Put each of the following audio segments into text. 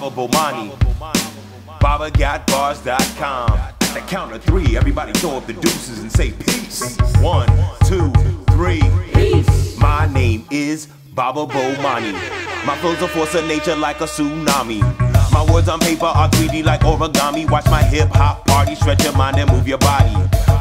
Baba Bomani. BabaGotBars.com. At the count of three, everybody throw up the deuces and say peace. One, two, three. Peace. My name is Baba Bomani. My flow's a force of nature like a tsunami. My words on paper are 3D like origami. Watch my hip hop party, stretch your mind and move your body.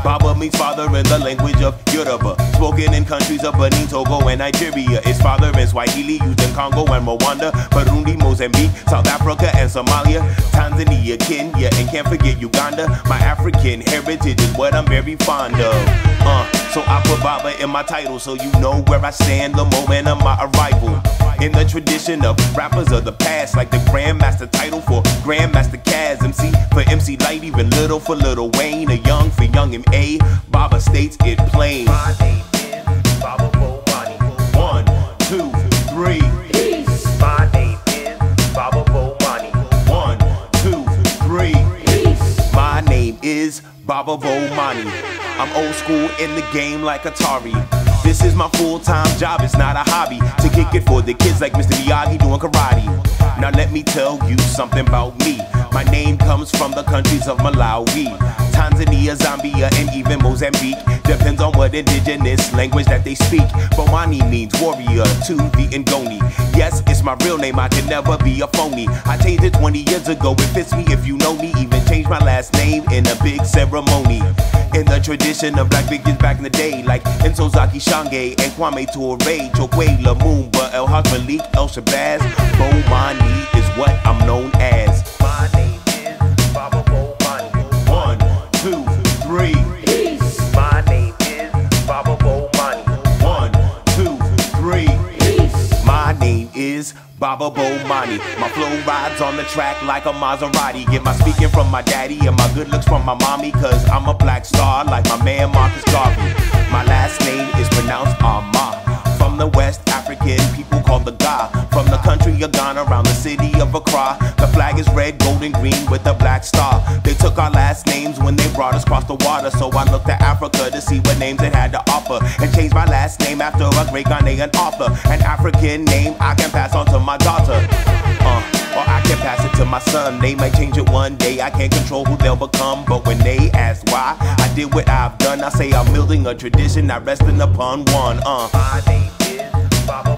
Baba means father in the language of Yoruba. Spoken in countries of Benin, Togo, and Nigeria. It's father in Swahili, used in Congo and Rwanda, Burundi, Mozambique, South Africa, and Somalia. Tanzania, Kenya, and can't forget Uganda. My African heritage is what I'm very fond of. Uh, so I put Baba in my title so you know where I stand the moment of my arrival. In the tradition of rappers of the past, like the Grandmaster title for Grandmaster MC for MC Lyte, even little for Lil Wayne, a young for Young M.A. Baba states it plain. My name is Baba Bomani. One, two, three. Peace. My name is Baba Bomani. One, two, three. Peace. My name is Baba Bomani. I'm old school in the game like Atari. This is my full-time job, it's not a hobby. To kick it for the kids like Mr. Miyagi doing karate. Now let me tell you something about me. My name comes from the countries of Malawi, Tanzania, Zambia, and even Mozambique. Depends on what indigenous language that they speak. Bomani means warrior to the Ngoni. Yes, it's my real name, I can never be a phony. I changed it 20 years ago, it fits me if you know me. Even changed my last name in a big ceremony. Tradition of black figures back in the day, like Ntozake Shange and Kwame Ture, Chokwe Lumumba, El Hajj Malik, El Shabazz. Bomani is what I'm known as. Baba Bomani. My flow rides on the track like a Maserati. Get my speaking from my daddy and my good looks from my mommy. Cause I'm a black star like my man Marcus Garvey. My last name is pronounced Armah. From the West African people called the Ga. From the country of Ghana around the city of Accra. The flag is red, gold, and green with a black star. They took our last names when they brought us across the water. So I looked to Africa to see what names it had to offer. And changed my last name after a great Ghanaian author. An African name I can pass on to my daughter. Uh, or I can pass it to my son. They might change it one day. I can't control who they'll become. But when they ask why I did what I've done, I say I'm building a tradition, not resting upon one. Uh. My name is Baba.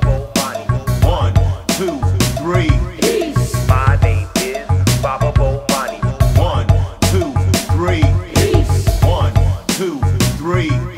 One, two, three. two, three.